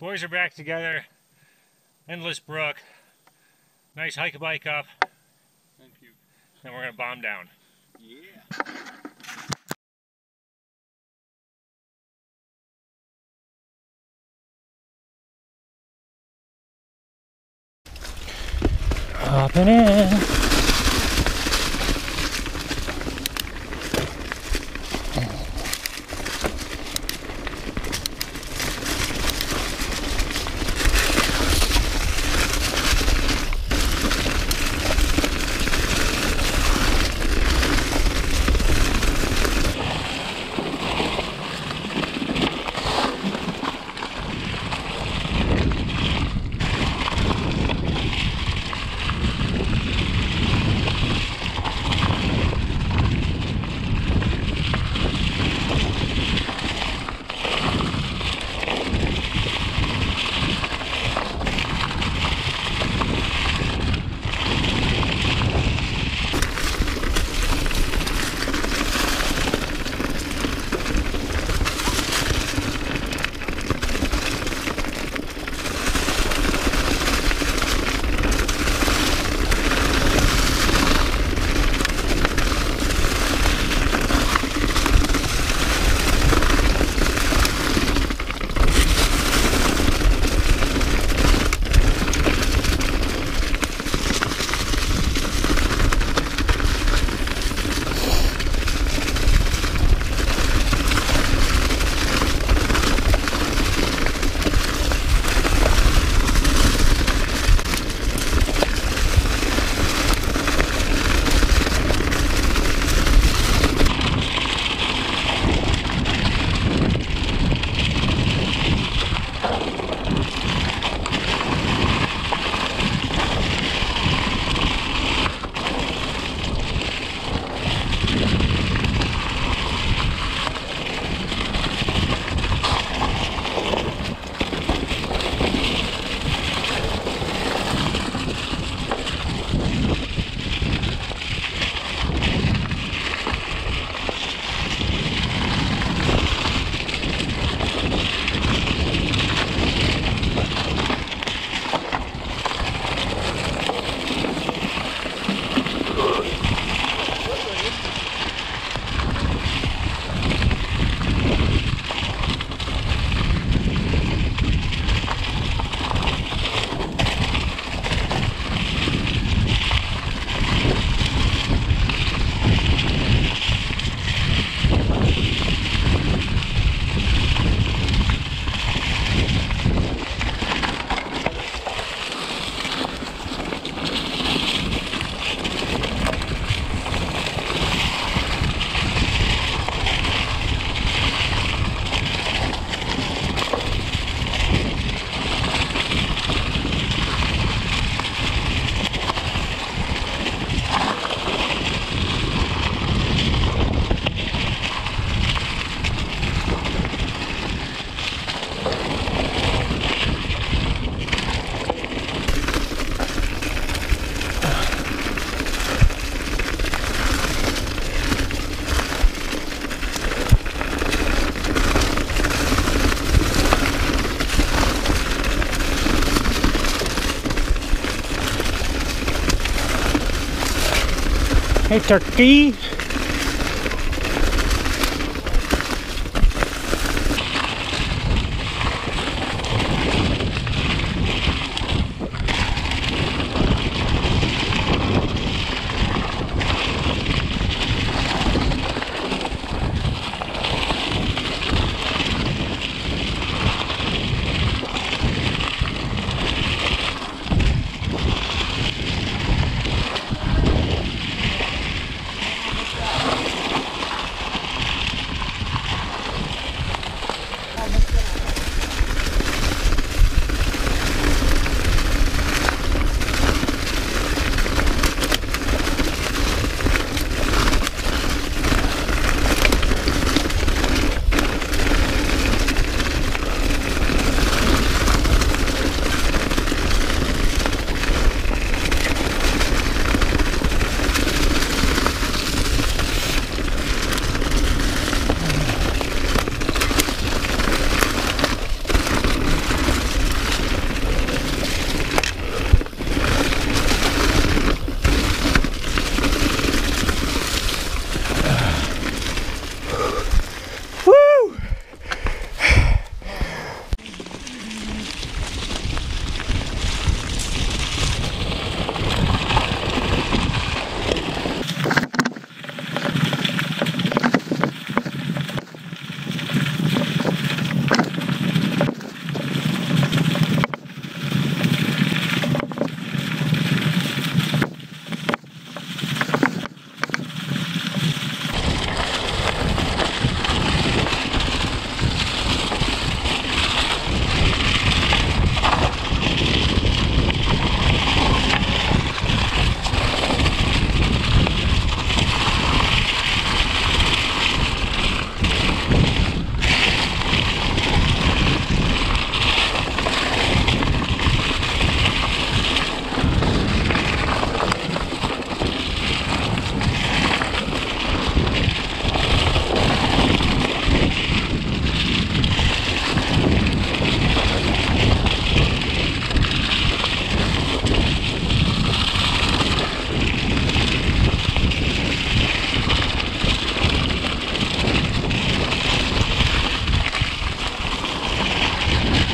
Boys are back together. Endless Brook. Nice hike a bike up. Thank you. And we're gonna bomb down. Yeah. Hopping in. Hey, turkey.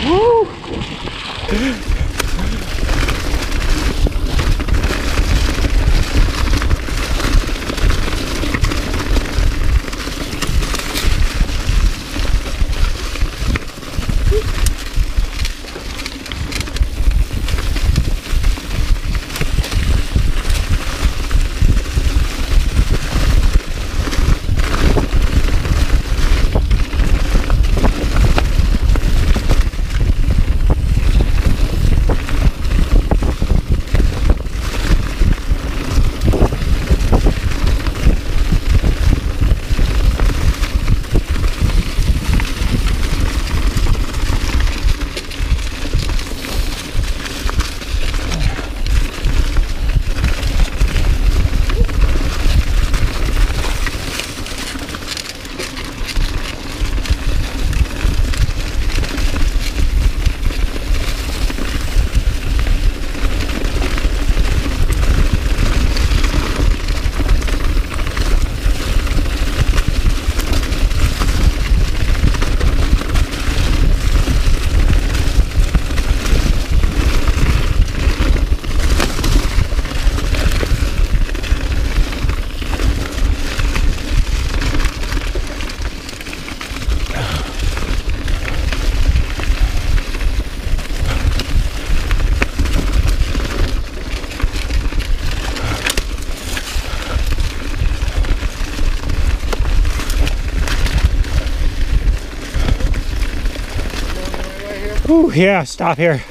Uh! Yeah, stop here.